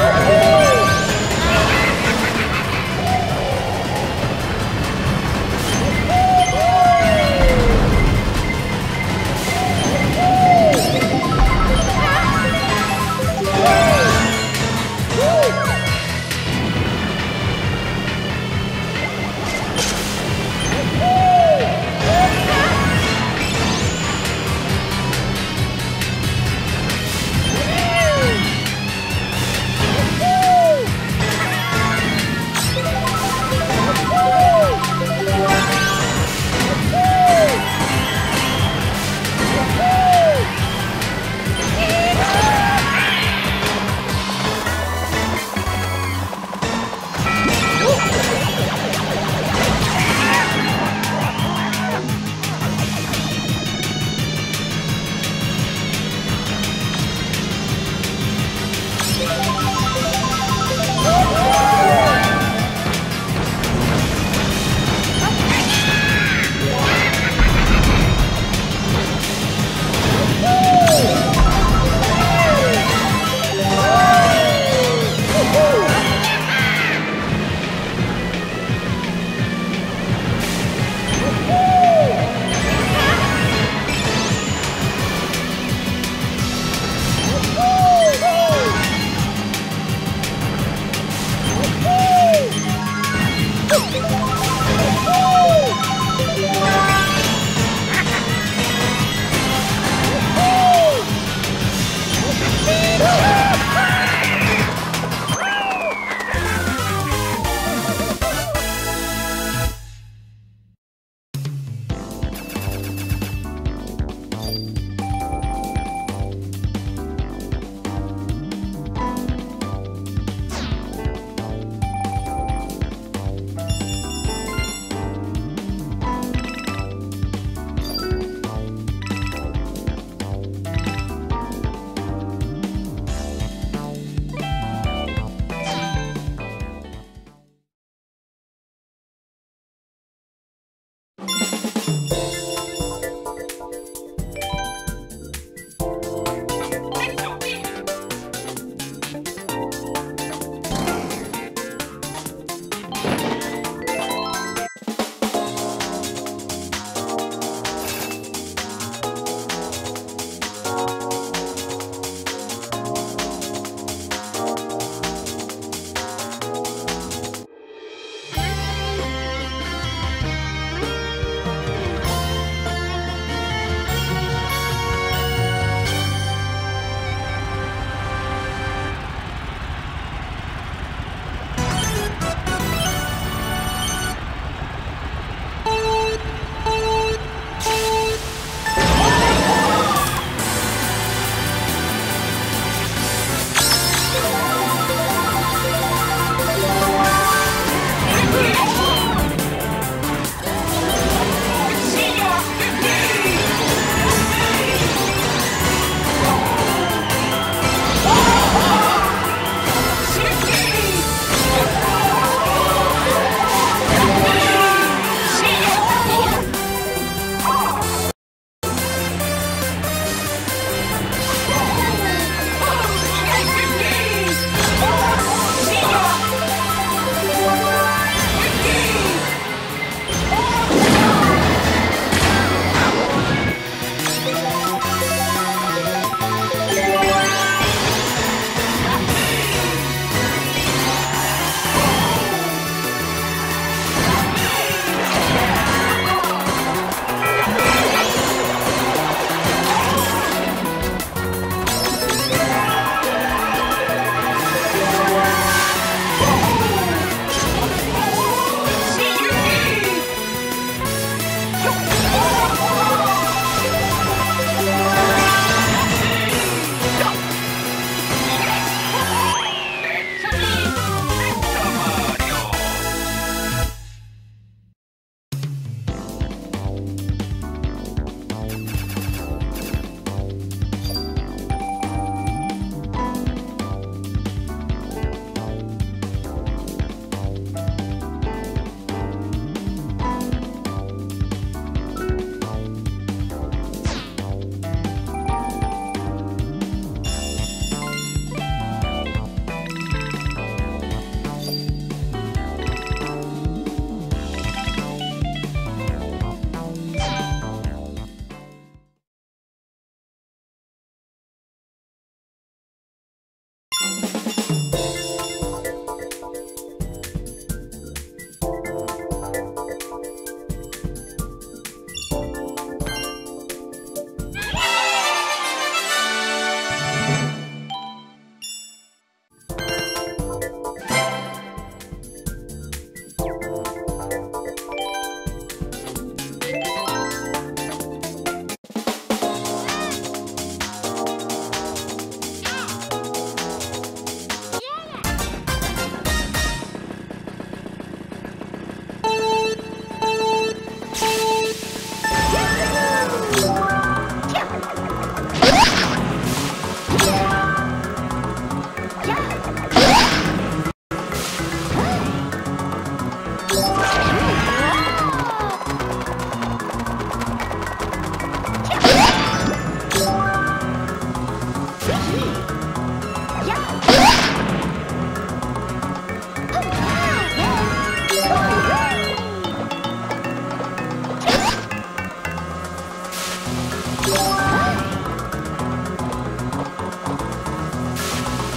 Woo!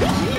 Yeah.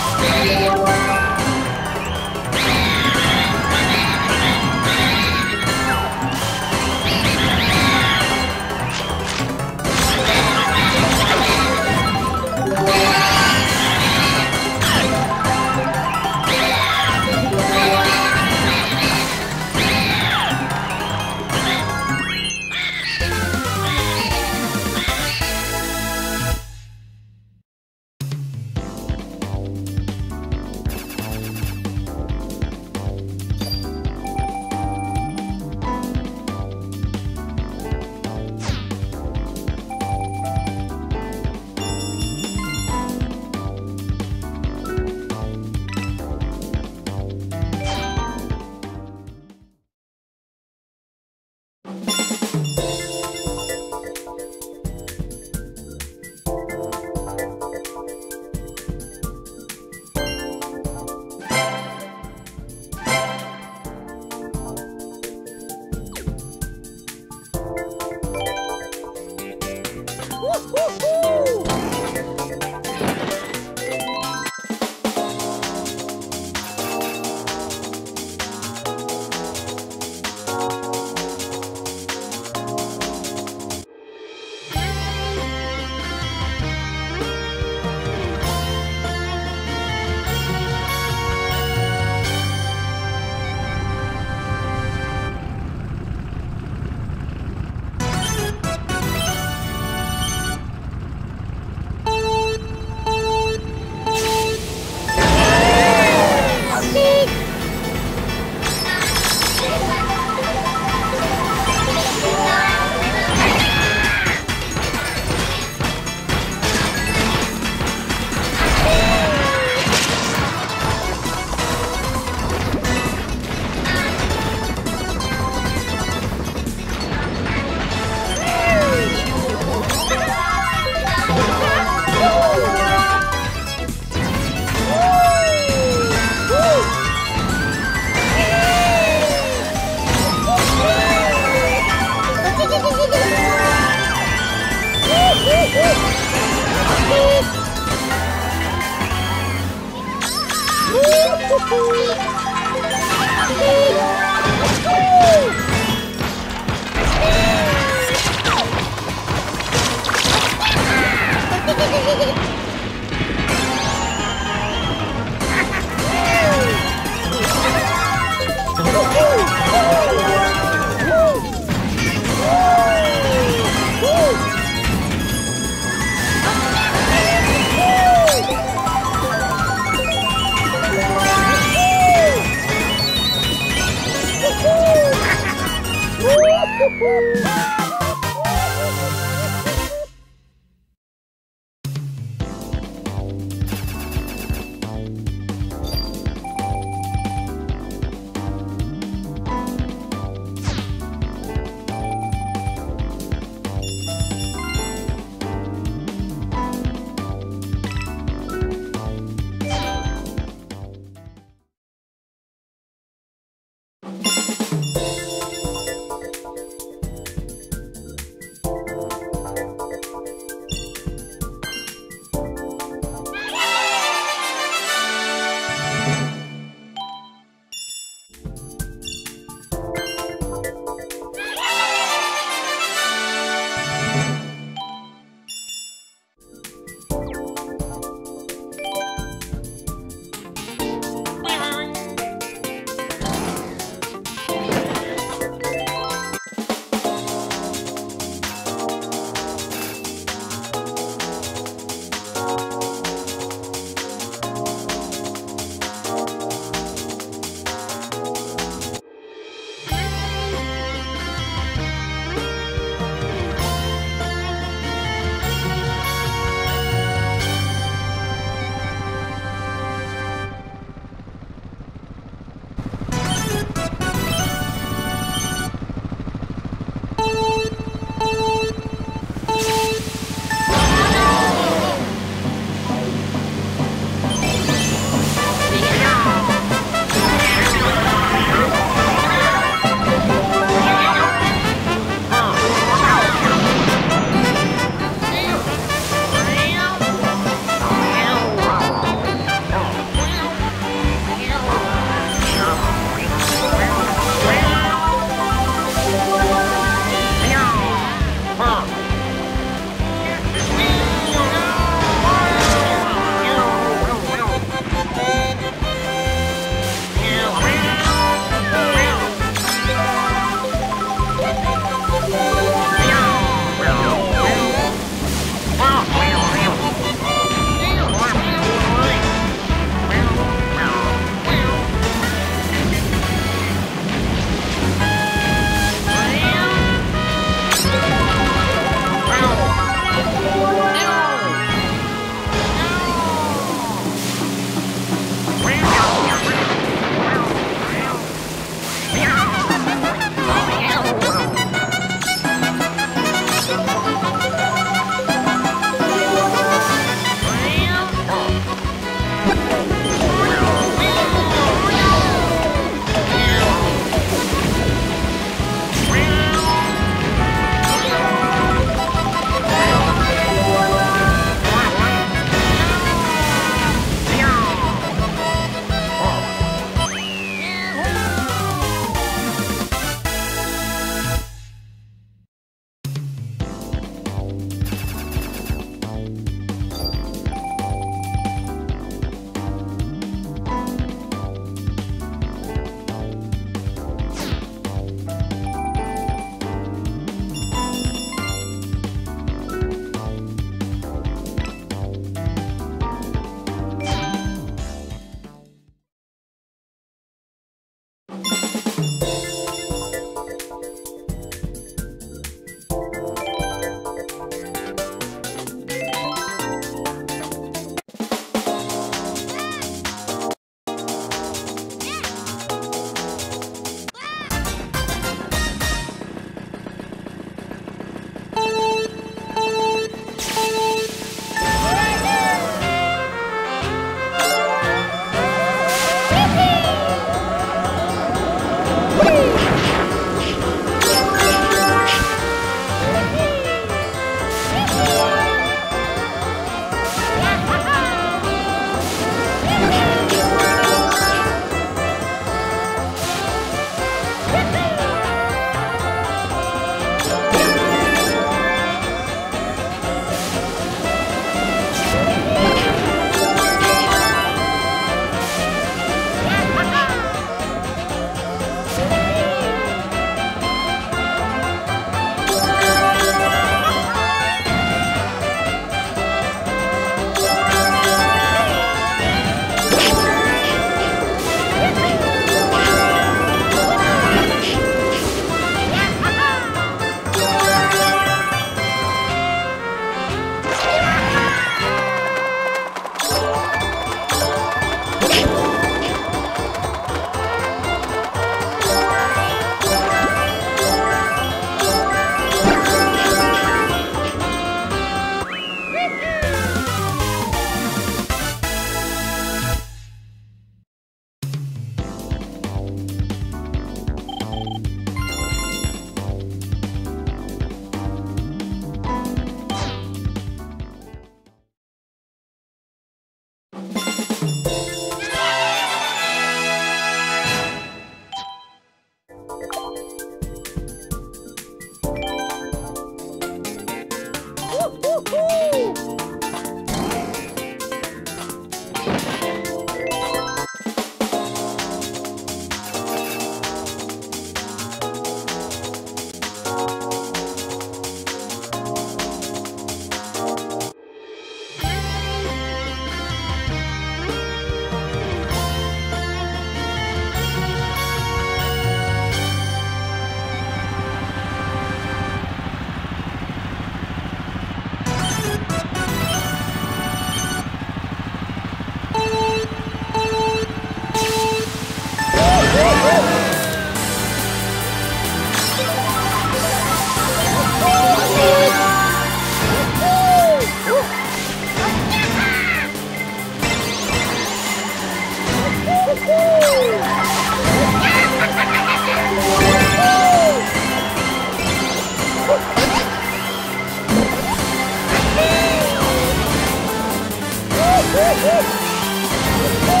Woo-hoo!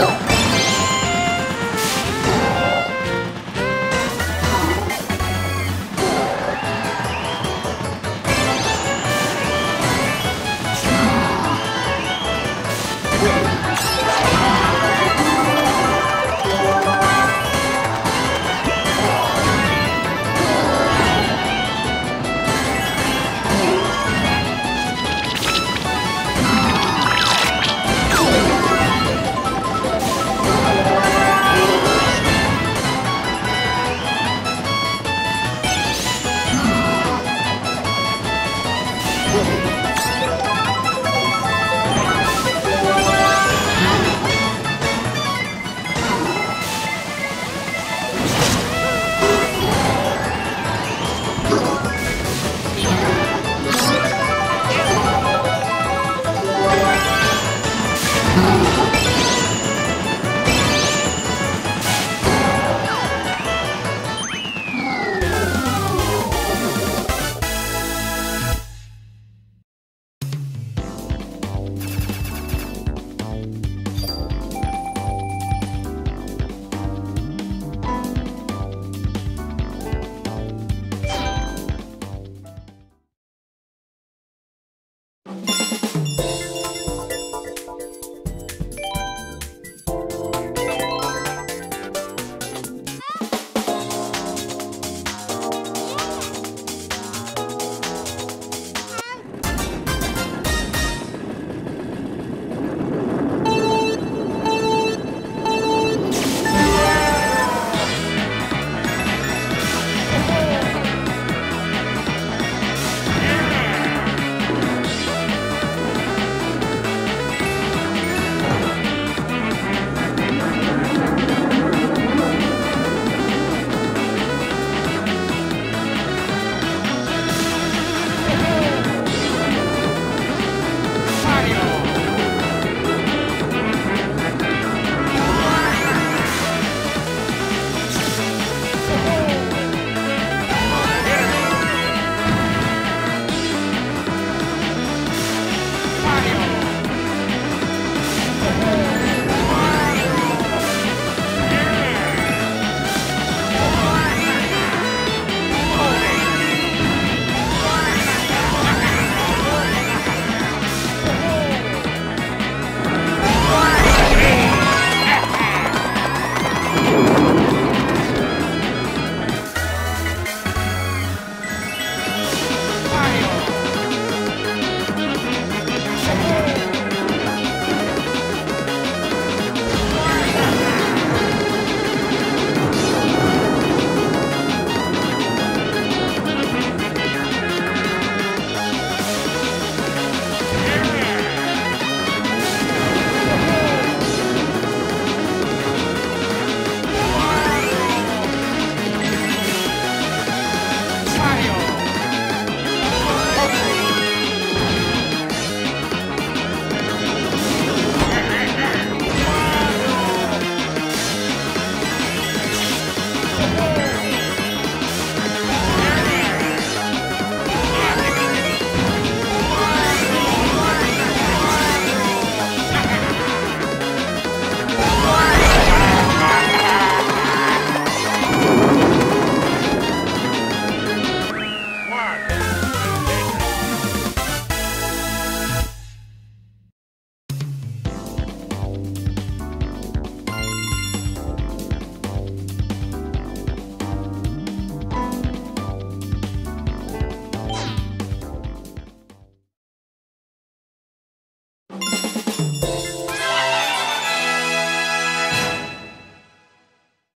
Oh.